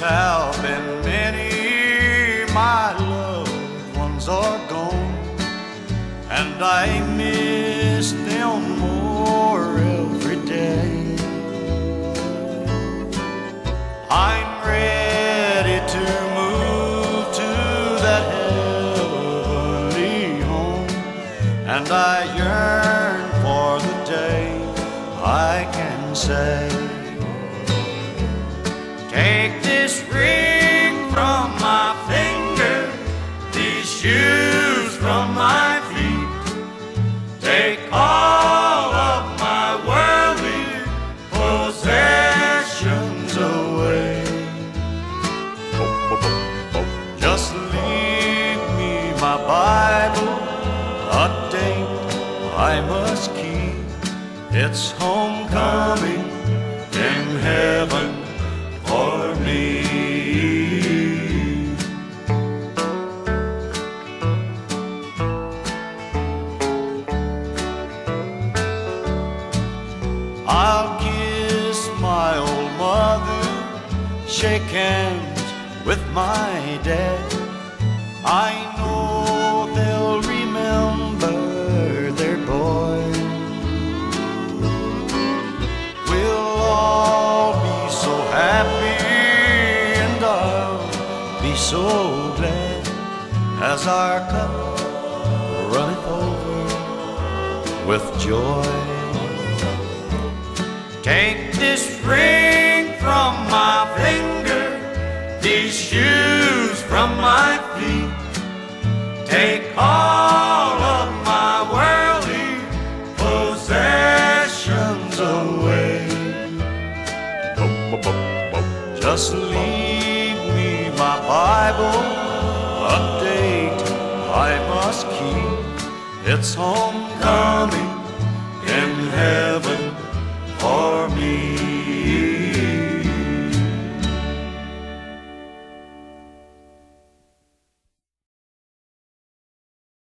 Have been many my loved ones are gone, and I miss them more every day. I'm ready to move to that heavenly home, and I yearn for the day I can say. Take shoes from my feet, take all of my worldly possessions away. Just leave me my Bible, a date I must keep. It's homecoming I'll kiss my old mother, shake hands with my dad. I know they'll remember their boy. We'll all be so happy and I'll be so glad as our cup runneth over with joy. Take this ring from my finger, these shoes from my feet. Take all of my worldly possessions away. Just leave me my Bible, a date I must keep. It's homecoming me.